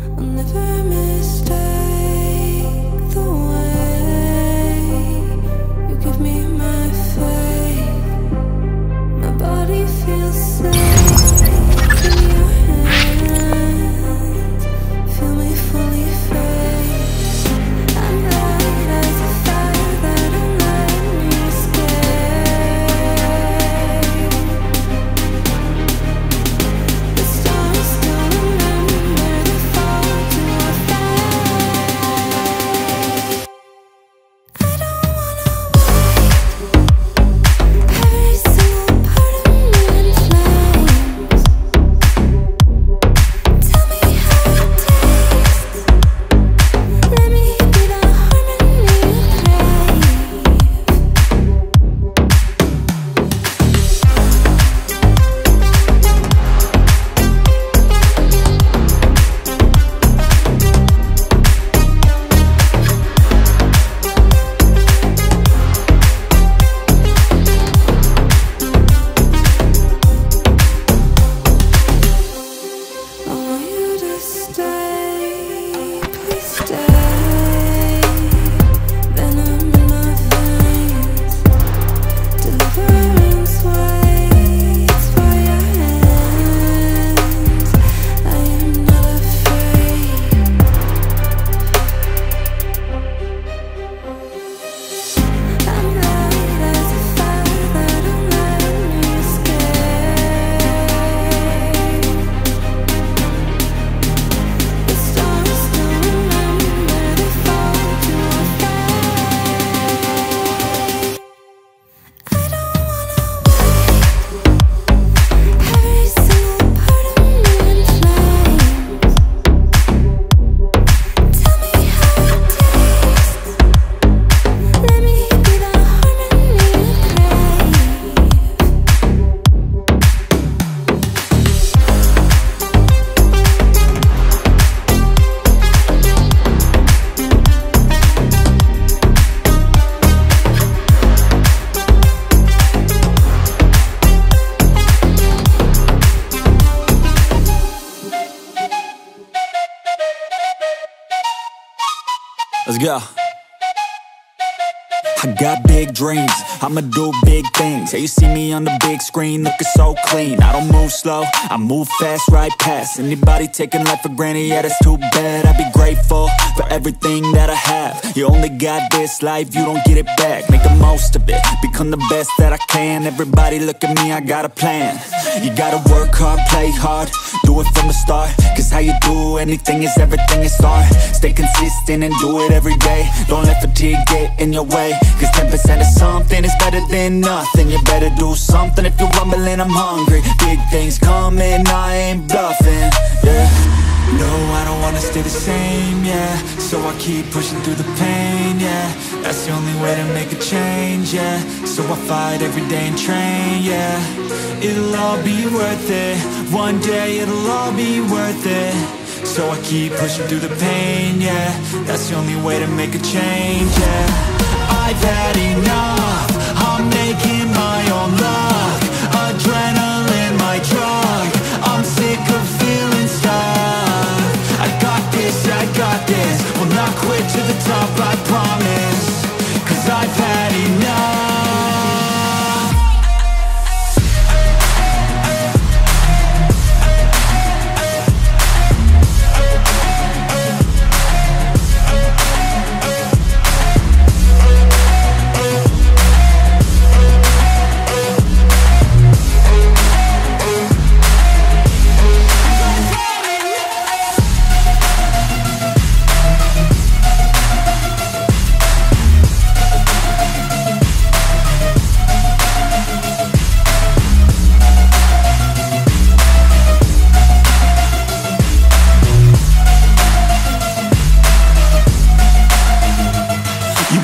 I'll never please Let's go. I got big dreams, I'ma do big things. Yeah, you see me on the big screen looking so clean. I don't move slow, I move fast, right past anybody taking life for granted. Yeah, that's too bad. I'd be grateful for everything that I have. You only got this life, you don't get it back. Make the most of it, become the best that I can. Everybody look at me, I got a plan. You gotta work hard, play hard, do it from the start. Cause how you do anything is everything it's art. Stay consistent and do it every day. Don't let fatigue get in your way. Cause 10% of something is better than nothing. You better do something if you're rumbling, I'm hungry. Big things coming, I ain't bluffing. Yeah. No, I don't wanna stay the same, yeah So I keep pushing through the pain, yeah That's the only way to make a change, yeah So I fight every day and train, yeah It'll all be worth it One day it'll all be worth it So I keep pushing through the pain, yeah That's the only way to make a change, yeah I've had enough. I'm making my own luck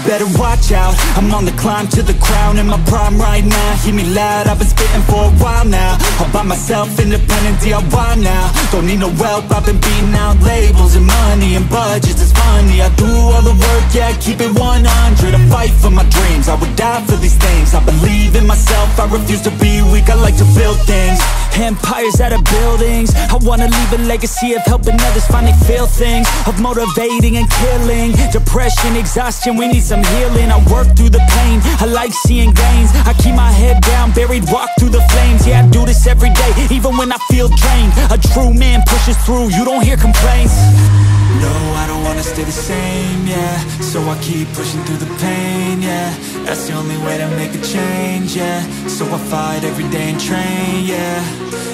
better watch out. I'm on the climb to the crown in my prime right now. Hear me loud, I've been spitting for a while now. All by myself, independent DIY now. Don't need no help, I've been beating out labels And money and budgets, it's funny yeah, keep it 100 I fight for my dreams, I would die for these things. I believe in myself, I refuse to be weak. I like to build things. Empires out of buildings. I wanna leave a legacy of helping others finally feel things. Of motivating and killing. Depression, exhaustion, we need some healing. I work through the pain, I like seeing gains. I keep my head down, buried, walk through the flames. Yeah, I do this every day, even when I feel drained. A true man pushes through, you don't hear complaints. No, I don't wanna stay the same, yeah. So I keep pushing through the pain, yeah. That's the only way to make a change, yeah. So I fight every day and train, yeah.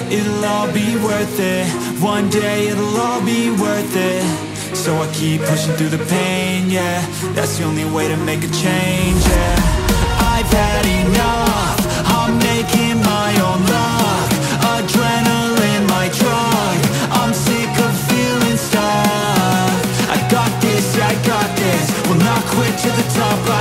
It'll all be worth it. One day it'll all be worth it. So I keep pushing through the pain, yeah. That's the only way to make a change, yeah. I've had enough this, I got this. We'll not quit to the top, I